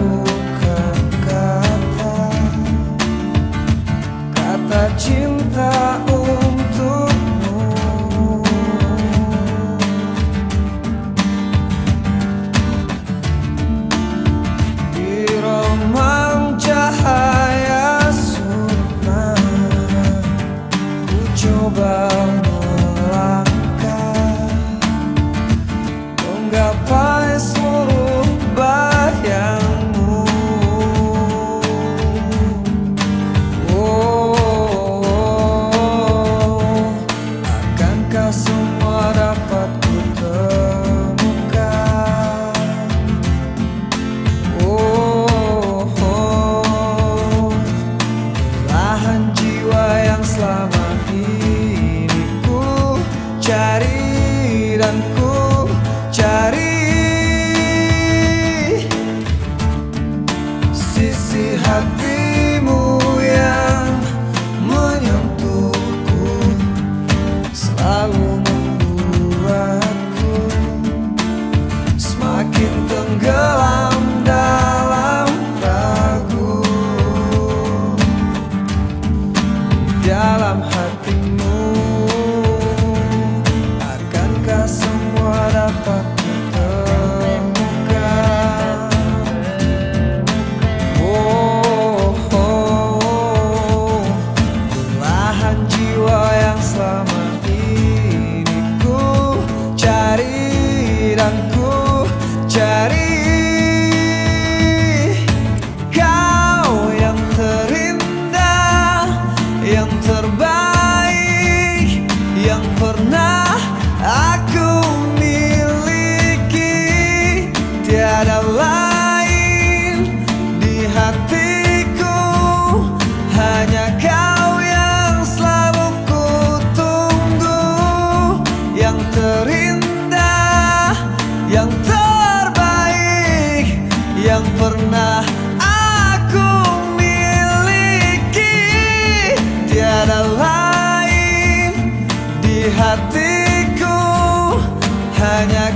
you. selama ini ku cari dan ku dalam hati pernah aku miliki. Tiada lain di hatiku. Hanya kau yang selalu ku tunggu Yang terindah, yang terbaik Yang pernah hatiku. Hanya